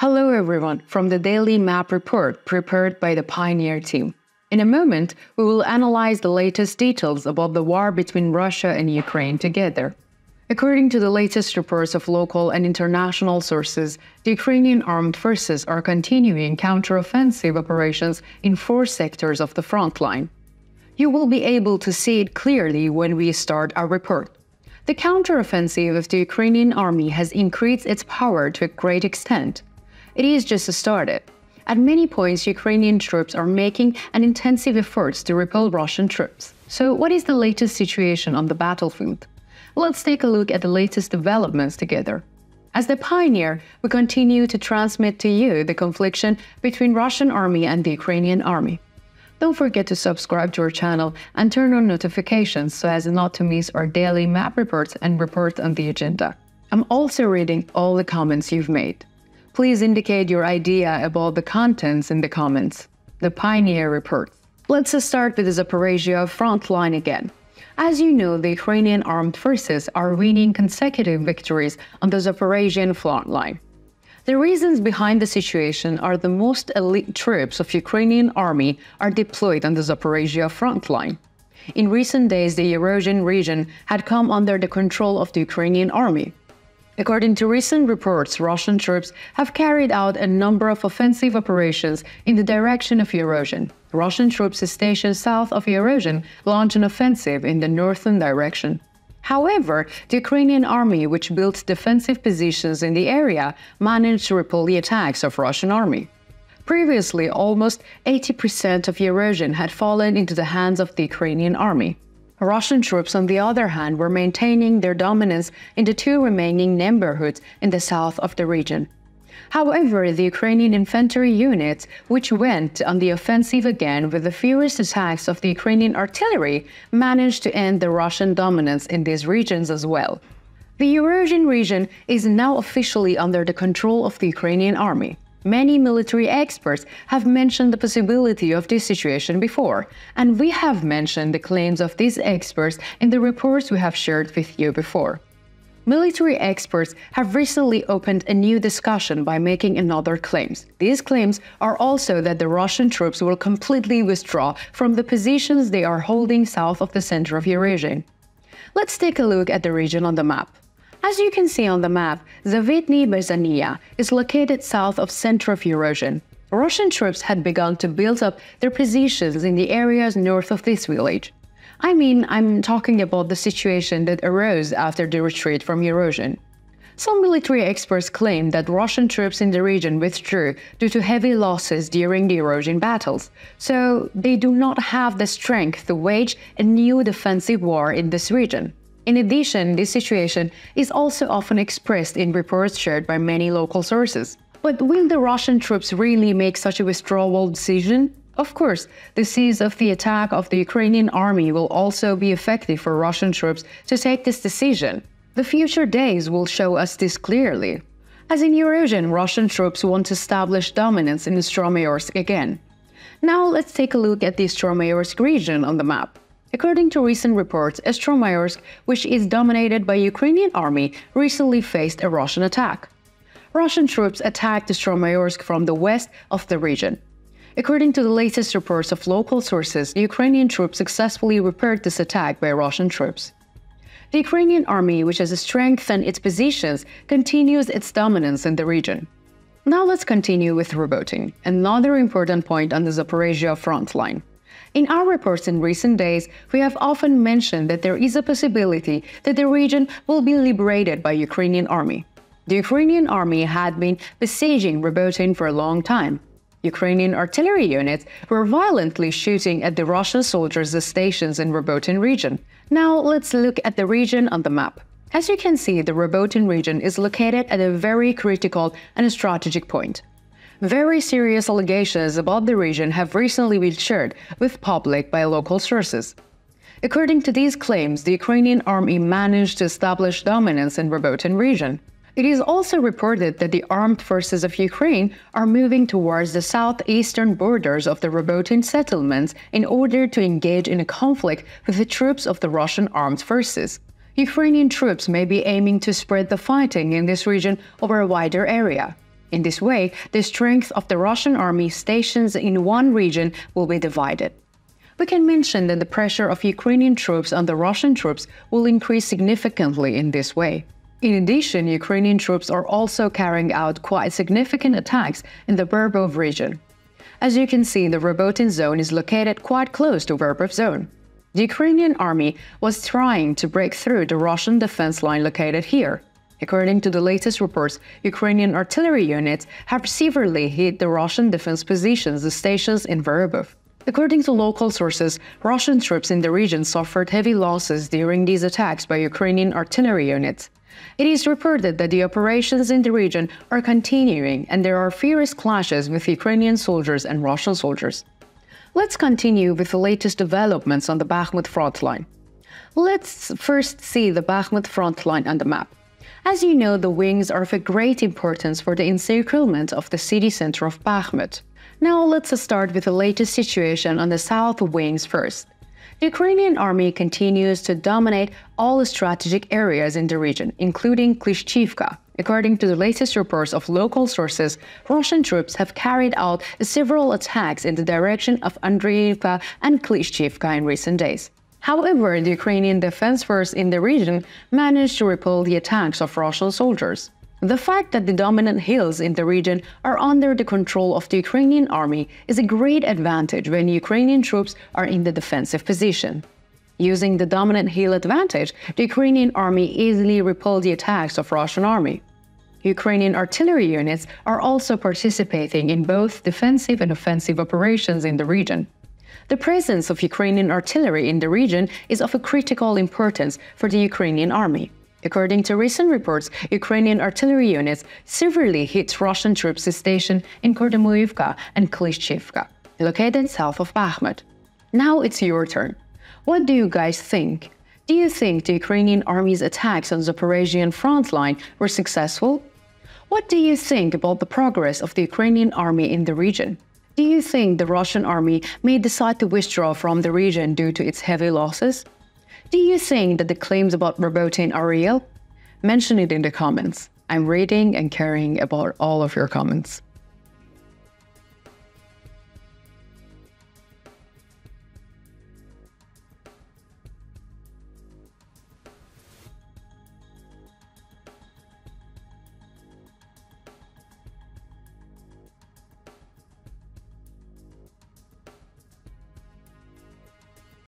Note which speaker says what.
Speaker 1: Hello, everyone, from the Daily Map report prepared by the Pioneer team. In a moment, we will analyze the latest details about the war between Russia and Ukraine together. According to the latest reports of local and international sources, the Ukrainian armed forces are continuing counteroffensive operations in four sectors of the front line. You will be able to see it clearly when we start our report. The counteroffensive of the Ukrainian army has increased its power to a great extent. It is just a started. At many points, Ukrainian troops are making an intensive efforts to repel Russian troops. So, what is the latest situation on the battlefield? Let's take a look at the latest developments together. As the pioneer, we continue to transmit to you the confliction between Russian army and the Ukrainian army. Don't forget to subscribe to our channel and turn on notifications so as not to miss our daily map reports and reports on the agenda. I'm also reading all the comments you've made. Please indicate your idea about the contents in the comments. The Pioneer Report. Let's start with the Zaporizhia front line again. As you know, the Ukrainian armed forces are winning consecutive victories on the Zaporizhian front line. The reasons behind the situation are the most elite troops of Ukrainian army are deployed on the Zaporizhia front line. In recent days, the Urozhaine region had come under the control of the Ukrainian army. According to recent reports, Russian troops have carried out a number of offensive operations in the direction of Urozhaine. Russian troops stationed south of Urozhaine launched an offensive in the northern direction. However, the Ukrainian army, which built defensive positions in the area, managed to repel the attacks of Russian army. Previously, almost 80% of Urozhaine had fallen into the hands of the Ukrainian army. Russian troops, on the other hand, were maintaining their dominance in the two remaining neighborhoods in the south of the region. However, the Ukrainian infantry units, which went on the offensive again with the furious attacks of the Ukrainian artillery, managed to end the Russian dominance in these regions as well. The Urozhaine region is now officially under the control of the Ukrainian army. Many military experts have mentioned the possibility of this situation before, and we have mentioned the claims of these experts in the reports we have shared with you before. Military experts have recently opened a new discussion by making another claims. These claims are also that the Russian troops will completely withdraw from the positions they are holding south of the center of Urozhaine. Let's take a look at the region on the map. As you can see on the map, Zavitne Bazhannia is located south of center of Urozhaine. Russian troops had begun to build up their positions in the areas north of this village. I mean, I'm talking about the situation that arose after the retreat from Urozhaine. Some military experts claim that Russian troops in the region withdrew due to heavy losses during the Urozhaine battles, so they do not have the strength to wage a new defensive war in this region. In addition, this situation is also often expressed in reports shared by many local sources. But will the Russian troops really make such a withdrawal decision? Of course, the cease of the attack of the Ukrainian army will also be effective for Russian troops to take this decision. The future days will show us this clearly. As in Urozhaine, Russian troops want to establish dominance in Staromaiorske again. Now let's take a look at the Staromaiorske region on the map. According to recent reports, Staromaiorske, which is dominated by Ukrainian army, recently faced a Russian attack. Russian troops attacked Staromaiorske from the west of the region. According to the latest reports of local sources, the Ukrainian troops successfully repaired this attack by Russian troops. The Ukrainian army, which has strengthened its positions, continues its dominance in the region. Now let's continue with Robotyne, another important point on the Zaporizhia front line. In our reports in recent days, we have often mentioned that there is a possibility that the region will be liberated by Ukrainian army. The Ukrainian army had been besieging Robotyne for a long time. Ukrainian artillery units were violently shooting at the Russian soldiers' stations in Robotyne region. Now let's look at the region on the map. As you can see, the Robotyne region is located at a very critical and strategic point. Very serious allegations about the region have recently been shared with public by local sources. According to these claims, the Ukrainian army managed to establish dominance in the Robotyne region. It is also reported that the armed forces of Ukraine are moving towards the southeastern borders of the Robotyne settlements in order to engage in a conflict with the troops of the Russian armed forces. Ukrainian troops may be aiming to spread the fighting in this region over a wider area. In this way, the strength of the Russian army stations in one region will be divided. We can mention that the pressure of Ukrainian troops on the Russian troops will increase significantly in this way. In addition, Ukrainian troops are also carrying out quite significant attacks in the Verbov region. As you can see, the Robotyne zone is located quite close to Verbov zone. The Ukrainian army was trying to break through the Russian defense line located here. According to the latest reports, Ukrainian artillery units have severely hit the Russian defense positions, the stations in Verbov. According to local sources, Russian troops in the region suffered heavy losses during these attacks by Ukrainian artillery units. It is reported that the operations in the region are continuing and there are fierce clashes with Ukrainian soldiers and Russian soldiers. Let's continue with the latest developments on the Bakhmut front line. Let's first see the Bakhmut front line on the map. As you know, the wings are of great importance for the encirclement of the city center of Bakhmut. Now let's start with the latest situation on the south wings first. The Ukrainian army continues to dominate all strategic areas in the region, including Klishchivka. According to the latest reports of local sources, Russian troops have carried out several attacks in the direction of Andreevka and Klishchivka in recent days. However, the Ukrainian defense force in the region managed to repel the attacks of Russian soldiers. The fact that the dominant hills in the region are under the control of the Ukrainian army is a great advantage when Ukrainian troops are in the defensive position. Using the dominant hill advantage, the Ukrainian army easily repelled the attacks of Russian army. Ukrainian artillery units are also participating in both defensive and offensive operations in the region. The presence of Ukrainian artillery in the region is of a critical importance for the Ukrainian army. According to recent reports, Ukrainian artillery units severely hit Russian troops stationed in Kurdyumivka and Klishchivka, located south of Bakhmut. Now it's your turn. What do you guys think? Do you think the Ukrainian army's attacks on Zaporozhian front line were successful? What do you think about the progress of the Ukrainian army in the region? Do you think the Russian army may decide to withdraw from the region due to its heavy losses? Do you think that the claims about Robotyne are real? Mention it in the comments. I'm reading and caring about all of your comments.